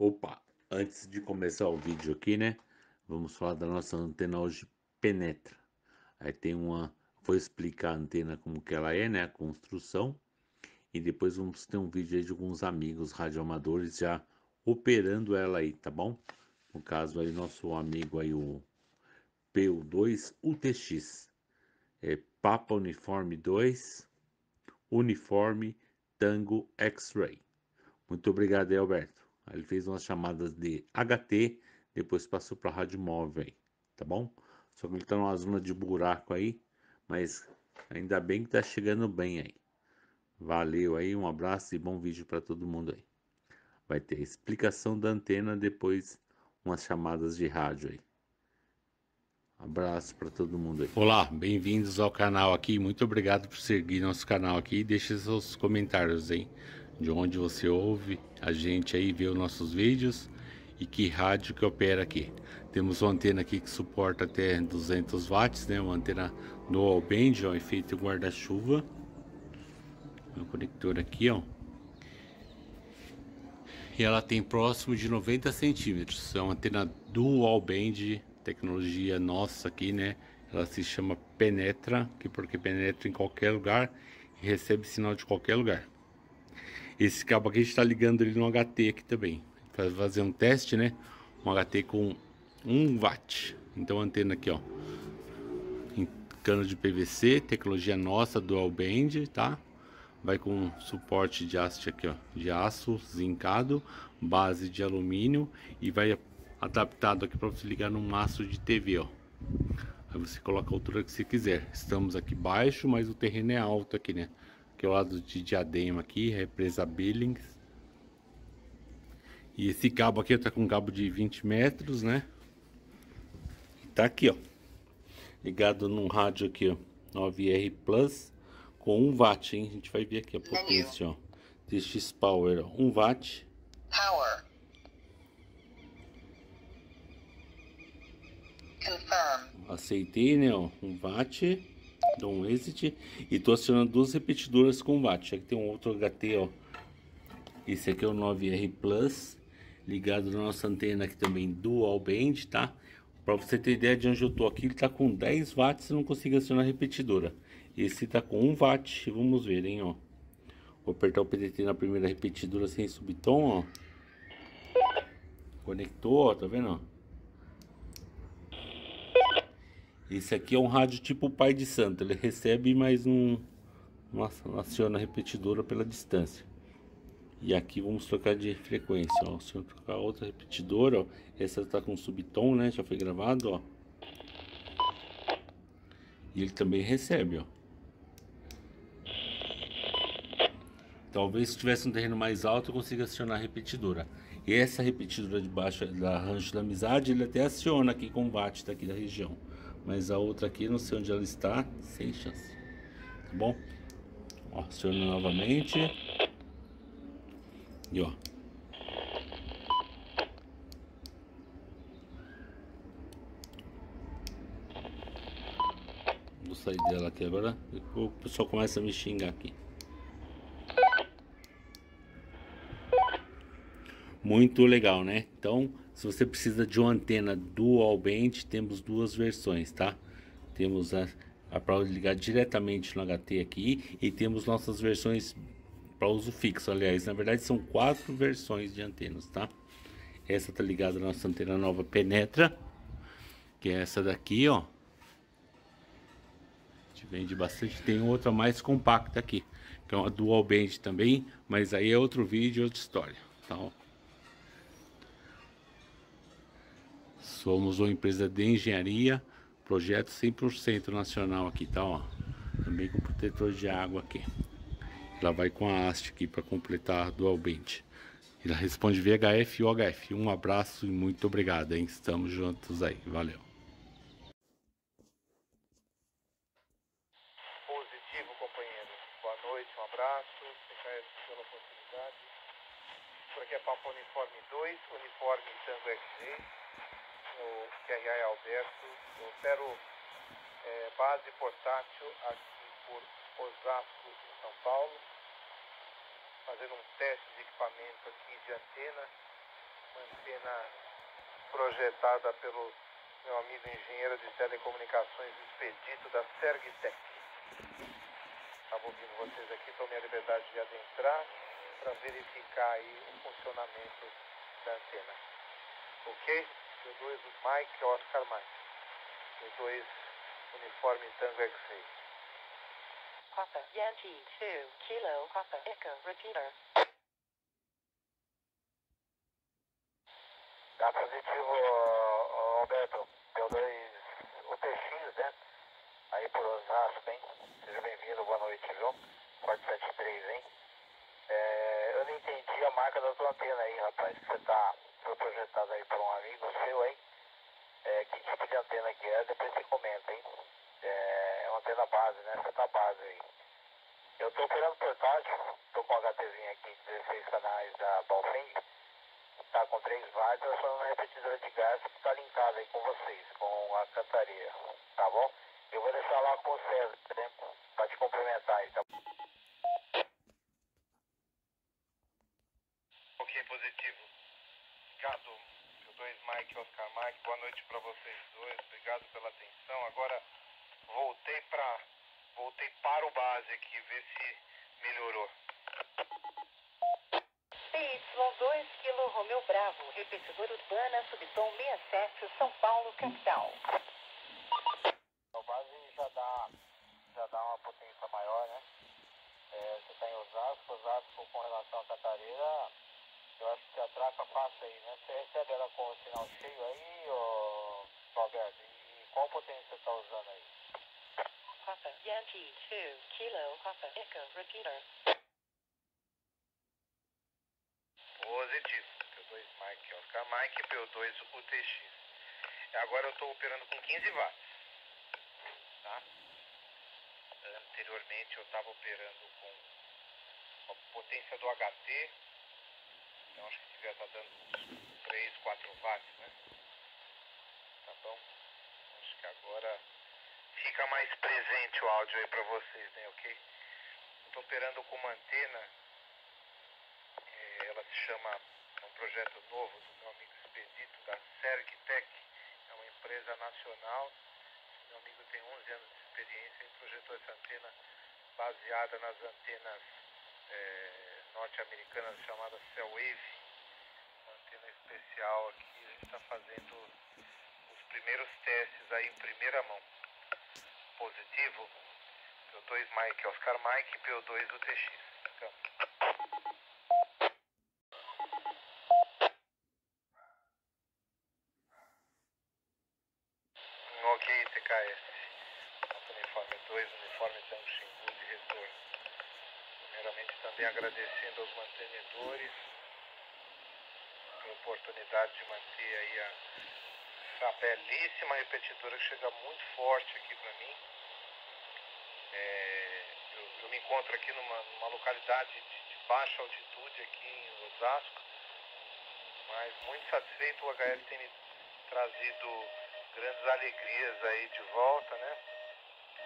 Opa, antes de começar o vídeo aqui, né? Vamos falar da nossa antena hoje penetra. Aí tem uma, vou explicar a antena como que ela é, né? A construção. E depois vamos ter um vídeo aí de alguns amigos radioamadores já operando ela aí, tá bom? No caso aí nosso amigo aí o PU2 UTX. É Papa Uniforme 2 Uniforme Tango X-Ray. Muito obrigado aí, Alberto. Ele fez umas chamadas de HT, depois passou para rádio móvel tá bom? Só que ele tá numa zona de buraco aí, mas ainda bem que tá chegando bem aí. Valeu aí, um abraço e bom vídeo para todo mundo aí. Vai ter explicação da antena, depois umas chamadas de rádio aí. Abraço para todo mundo aí. Olá, bem-vindos ao canal aqui. Muito obrigado por seguir nosso canal aqui. Deixe seus comentários aí de onde você ouve a gente aí, vê os nossos vídeos e que rádio que opera aqui. Temos uma antena aqui que suporta até 200 watts, né? Uma antena dual band, ó, efeito guarda-chuva. O conector aqui, ó. E ela tem próximo de 90 centímetros. É uma antena dual band, tecnologia nossa aqui, né? Ela se chama Penetra, que porque penetra em qualquer lugar e recebe sinal de qualquer lugar. Esse cabo aqui a gente está ligando ele no HT aqui também. Para fazer um teste, né? Um HT com 1 watt. Então antena aqui, ó. Em cano de PVC, tecnologia nossa, dual band, tá? Vai com suporte de haste aqui, ó. De aço zincado, base de alumínio e vai adaptado aqui para você ligar no maço de TV, ó. Aí você coloca a altura que você quiser. Estamos aqui baixo, mas o terreno é alto aqui, né? Que é o lado de Diadema aqui, represa Billings. E esse cabo aqui tá com um cabo de 20 metros, né? E tá aqui, ó. Ligado num rádio aqui, ó. 9R Plus com 1 watt, hein? A gente vai ver aqui a potência, ó. TX Power, ó. 1 watt. Power. Confirm. Aceitei, né, ó. 1 watt dou um e tô acionando duas repetidoras com watt. Aqui tem um outro HT, ó. Esse aqui é o 9R Plus, ligado na nossa antena aqui também dual band, tá? Para você ter ideia de onde eu tô aqui, ele tá com 10 watts e não consigo acionar a repetidora. Esse tá com 1 watt, vamos ver, hein, ó. Vou apertar o PDT na primeira repetidora sem subtom, ó. Conectou, ó, tá vendo, ó? Esse aqui é um rádio tipo pai de santo. Ele recebe, mas não, não aciona a repetidora pela distância. E aqui vamos trocar de frequência, ó. Se eu trocar outra repetidora, ó, essa está com subtom, né? Já foi gravado, ó. E ele também recebe, ó. Talvez se tivesse um terreno mais alto eu consiga acionar a repetidora. E essa repetidora de baixo da Rancho da Amizade, ele até aciona aqui com watt daqui da região. Mas a outra aqui, não sei onde ela está, sem chance. Tá bom? Ó, aciona novamente. E ó. Vou sair dela aqui agora. O pessoal começa a me xingar aqui. Muito legal, né? Então, se você precisa de uma antena dual band, temos duas versões, tá? Temos a, a para ligar diretamente no HT aqui e temos nossas versões para uso fixo. Aliás, na verdade são quatro versões de antenas, tá? Essa tá ligada na nossa antena nova Penetra, que é essa daqui, ó. A gente vende bastante. Tem outra mais compacta aqui, que é uma dual band também, mas aí é outro vídeo, outra história, tá? Ó. Somos uma empresa de engenharia, projeto 100% nacional aqui, tá? Ó. Também com protetor de água aqui. Ela vai com a haste aqui para completar dualmente. Ela responde VHF e UHF. Um abraço e muito obrigado, hein? Estamos juntos aí. Valeu. Positivo, companheiro. Boa noite, um abraço. pela oportunidade. Por aqui é Papo Uniforme 2, Uniforme Tango XG o QRA é Alberto. Eu opero é, base portátil aqui por Osasco, em São Paulo, fazendo um teste de equipamento aqui de antena, uma antena projetada pelo meu amigo engenheiro de telecomunicações Expedito da Sergitec. Estava ouvindo vocês aqui, tomei a liberdade de adentrar para verificar aí o funcionamento da antena. Ok? P2 Mike Oscar Mike. P2 Uniforme Tango X-Ray. Papa Yankee 2 Kilo Papa Echo Repeater. Dá positivo, Alberto. P2 UTX, né? Aí por Osasco, hein? Seja bem-vindo, boa noite, viu? 473, hein? É, eu não entendi a marca da tua antena aí, rapaz. Que você tá, foi projetado aí por um amigo seu, hein? De antena que é? Depois você comenta, hein? É, é uma antena base, né? Você tá base aí. Eu tô operando portátil, tô com um HTzinho aqui, 16 canais da Balfeng. Tá com 3 watts, eu sou uma repetidora de gás que tá linkada aí com vocês, com a cantaria, tá bom? Eu vou deixar lá com o César, né? Pra te complementar aí, tá bom? Ok, positivo. Obrigado, P2 Mike Oscar Mike. Boa noite para vocês dois. Obrigado pela atenção. Agora voltei para voltei para o base aqui, ver se melhorou. PY2 Kilo Romeu Bravo, repetidor urbana, subtom 67, São Paulo, capital. A base já dá, já dá uma potência maior, né? É, você está em Osasco, Osasco com relação à Catarina, eu acho que atraca fácil aí, né? Você recebe ela com o sinal cheio aí, ô Roberto? E qual potência você está usando aí? Papa Yankee 2 Kilo Papa Echo Repeater. Positivo. P2 Mike Oscar Mike, P2 UTX. Agora eu estou operando com 15 watts. Tá? Anteriormente eu estava operando com a potência do HT. Então acho que devia estar dando uns 3, 4 watts, né? Tá bom? Acho que agora fica mais presente o áudio aí para vocês, né? Ok? Estou operando com uma antena é, ela se chama, é um projeto novo do meu amigo Expedito, da Sergtec, é uma empresa nacional. Meu amigo tem 11 anos de experiência e projetou essa antena baseada nas antenas é, norte-americanas chamadas Cellwave, uma antena especial aqui. A gente está fazendo os primeiros testes aí em primeira mão. Positivo, P2 Mike Oscar Mike, P2 UTX. Então, Ok, TKS. Uniforme 2, uniforme Tango Xingu de retorno. Agradecendo aos mantenedores pela oportunidade de manter aí a, essa belíssima repetidora que chega muito forte aqui para mim. É, eu, eu me encontro aqui numa, numa localidade de, de baixa altitude aqui em Osasco, mas muito satisfeito o HL tem me trazido grandes alegrias aí de volta, né?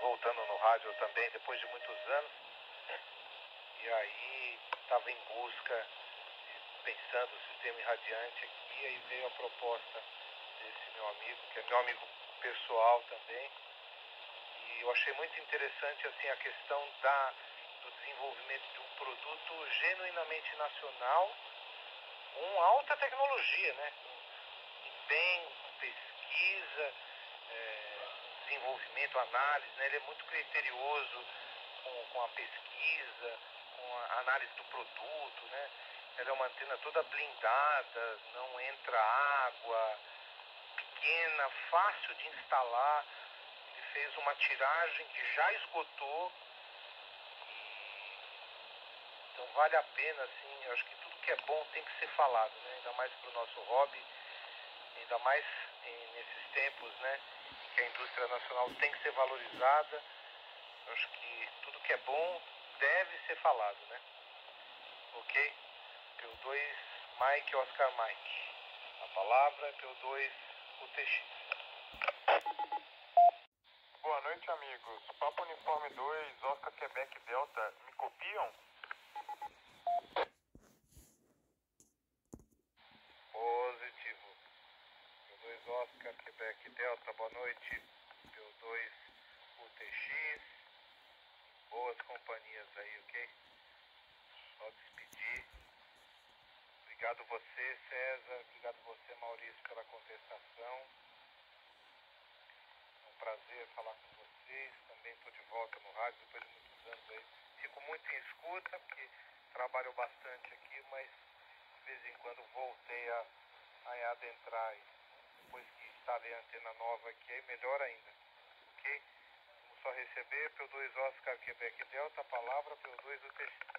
Voltando no rádio também, depois de muitos anos. Aí estava em busca, pensando o sistema irradiante aqui, aí veio a proposta desse meu amigo, que é meu amigo pessoal também. E eu achei muito interessante assim a questão da, do desenvolvimento de um produto genuinamente nacional com alta tecnologia, né? Bem pesquisa, é, desenvolvimento, análise, né? ele é muito criterioso com, com a pesquisa, com a análise do produto, né? Ela é uma antena toda blindada, não entra água, pequena, fácil de instalar. Ele fez uma tiragem que já esgotou. Então vale a pena, assim, eu acho que tudo que é bom tem que ser falado, né? Ainda mais para o nosso hobby, ainda mais em, nesses tempos, né? Que a indústria nacional tem que ser valorizada. Eu acho que tudo que é bom deve ser falado, né? Ok? P2 Mike Oscar Mike. A palavra é P2 UTX. Boa noite, amigos. Papo Uniforme 2, Oscar Quebec Delta. Me copiam? Quebec Delta, boa noite. P2 UTX. Boas companhias aí, ok? Só despedir. Obrigado você, César. Obrigado você, Maurício, pela contestação. É um prazer falar com vocês. Também estou de volta no rádio depois de muitos anos aí. Fico muito em escuta, porque trabalho bastante aqui, mas de vez em quando voltei a, a adentrar. E depois que instalei a antena nova aqui, aí melhor ainda. Ok? Vamos só receber P2 Oscar Quebec Delta, palavra P2 UTX.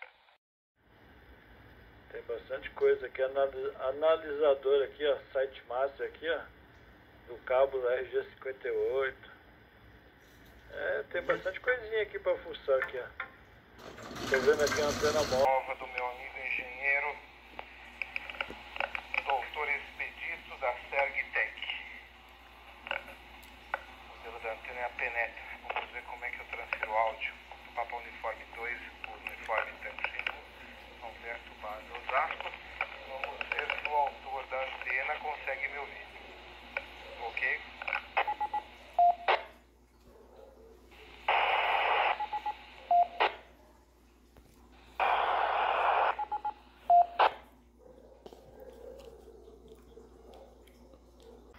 Tem bastante coisa aqui, anali- analisador aqui, ó, site master aqui, ó, do cabo do RG58. É, tem bastante coisinha aqui pra fuçar aqui, ó. Tô vendo aqui a antena móvel. Do meu amigo engenheiro, doutor Expedito da Sergtec. O modelo da antena é a Penetra. Vamos ver como é que eu transfiro o áudio do Papa Uniforme 2 para Uniforme Tango 5, Alberto Base Osasco. Vamos ver se o autor da antena consegue me ouvir. Ok?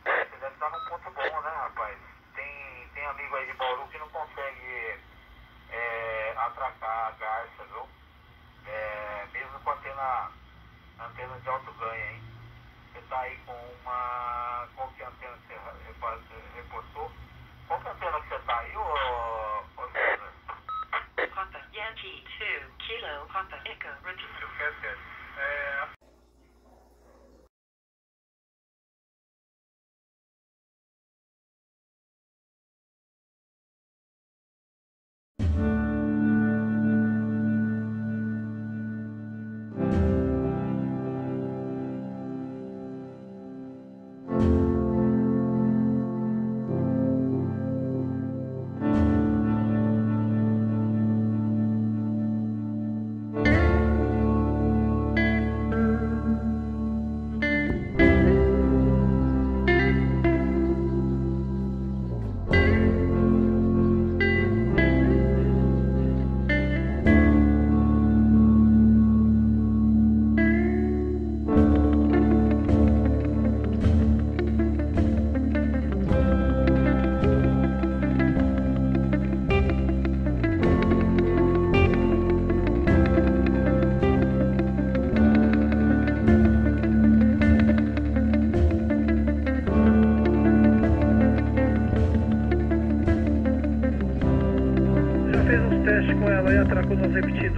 Você deve estar num ponto bom, né, rapaz? Tem, tem amigo aí de Bauru que não consegue é, atracar a garça, viu? É, mesmo com antena, antena de alto ganho, hein? Você tá aí com uma. Qual que é a antena que você championship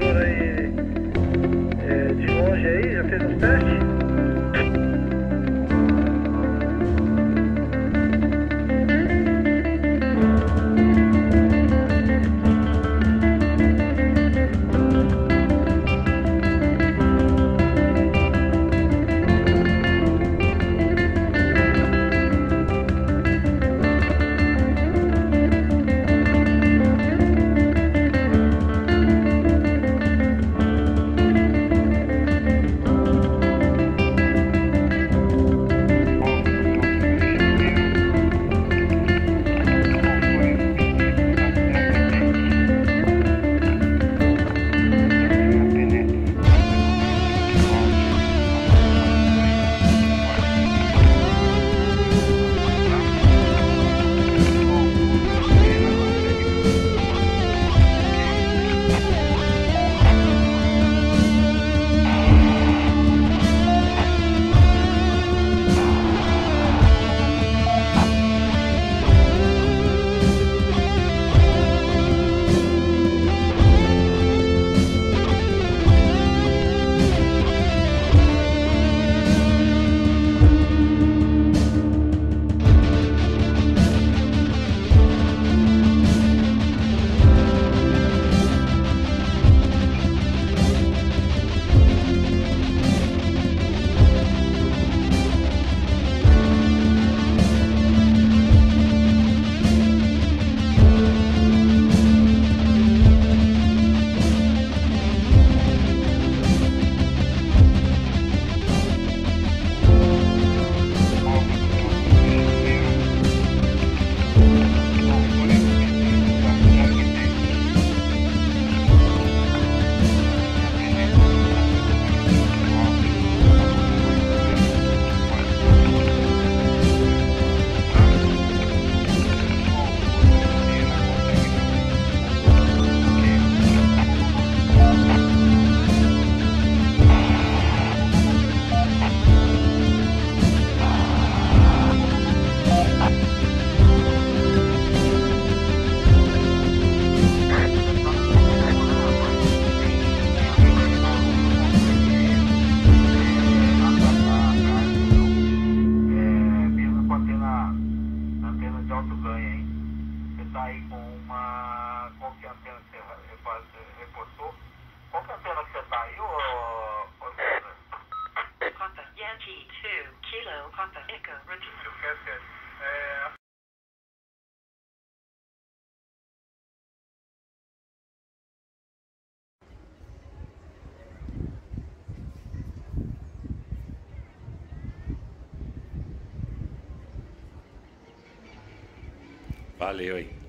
Register. Eu quero ser. É. Valeu aí.